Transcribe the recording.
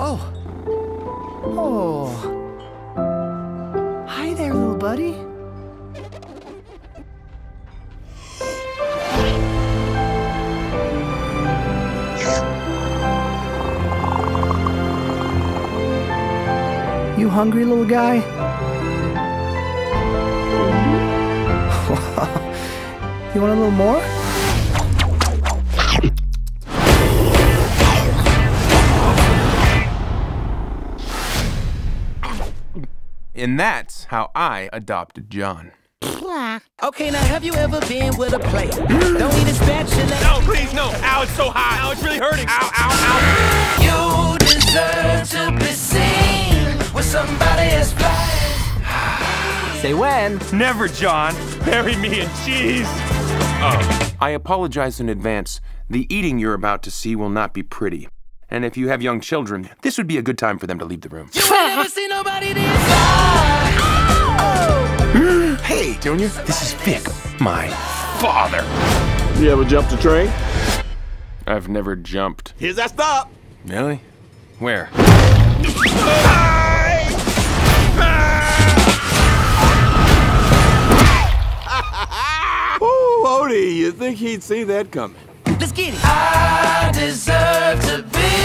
Oh. Oh. Hi there, little buddy. You hungry, little guy? you want a little more? And that's how I adopted Jon. Okay, now have you ever been with a plate? Don't need a spatula. No, please, no. Ow, it's so hot. Ow, it's really hurting. Ow, ow, ow. You deserve to be seen with somebody as fly. Say when. Never, Jon. Bury me in cheese. Oh. I apologize in advance. The eating you're about to see will not be pretty. And if you have young children, this would be a good time for them to leave the room. Hey, Junior, this is Vic, my father. You ever jumped a train? I've never jumped. Here's that stop. Really? Where? Oh, Odie, you think he'd see that coming? Let's get it. I deserve to be